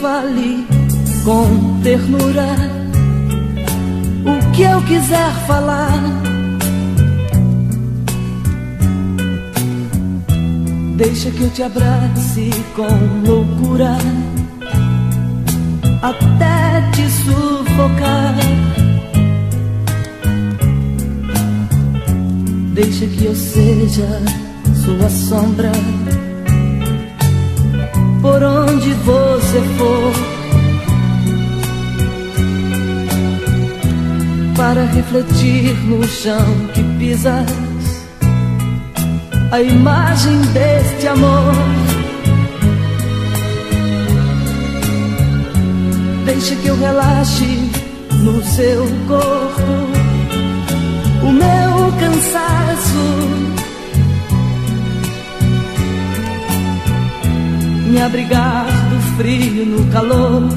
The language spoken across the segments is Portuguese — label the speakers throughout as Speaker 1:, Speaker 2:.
Speaker 1: fale com ternura o que eu quiser falar. Deixa que eu te abrace com loucura até te sufocar. Deixa que eu seja sua sombra por onde você for. Para refletir no chão que pisas a imagem deste amor. Deixa que eu relaxe no seu corpo o meu cansaço me abrigar frio no calor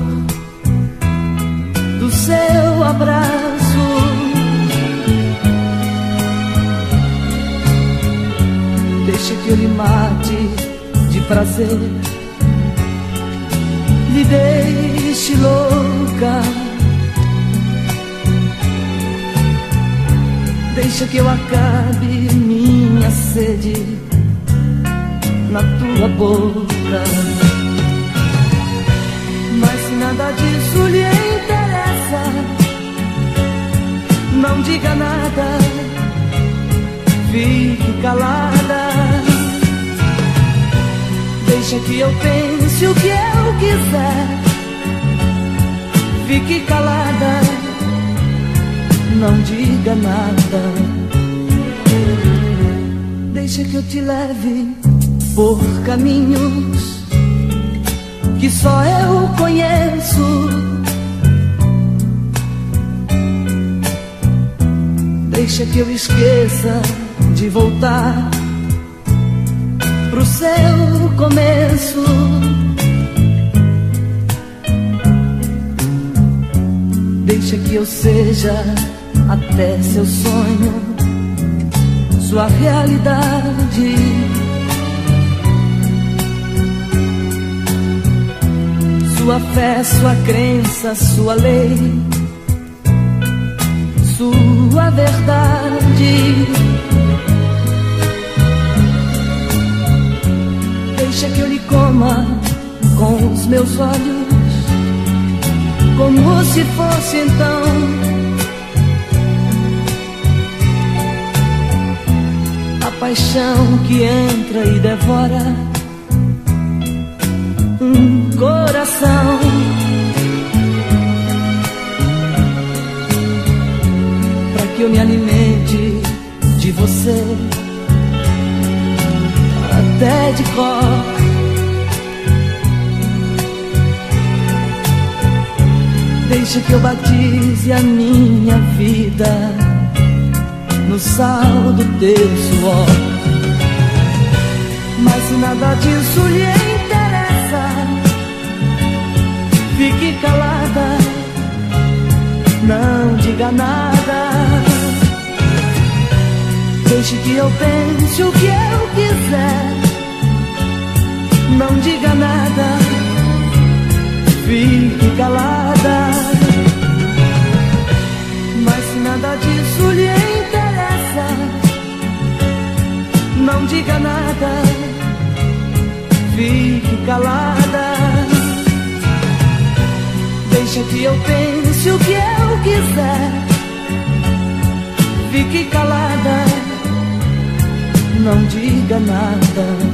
Speaker 1: do seu abraço. Deixa que eu lhe mate de prazer, lhe deixe louca. Deixa que eu acabe minha sede na tua boca. Nada disso lhe interessa, não diga nada, fique calada. Deixa que eu pense o que eu quiser, fique calada, não diga nada. Deixa que eu te leve por caminhos que só eu conheço. Deixa que eu esqueça de voltar pro seu começo. Deixa que eu seja até seu sonho, sua realidade. Sua fé, sua crença, sua lei, sua verdade. Deixa que eu lhe coma com os meus olhos, como se fosse então. A paixão que entra e devora coração. Para que eu me alimente de você até de cor. Deixa que eu batize a minha vida no sal do teu suor. Mas se nada disso lhe fique calada, não diga nada. Deixe que eu pense o que eu quiser, não diga nada, fique calada. Mas se nada disso lhe interessa, não diga nada, fique calada. Deixa que eu pense o que eu quiser, fique calada, não diga nada.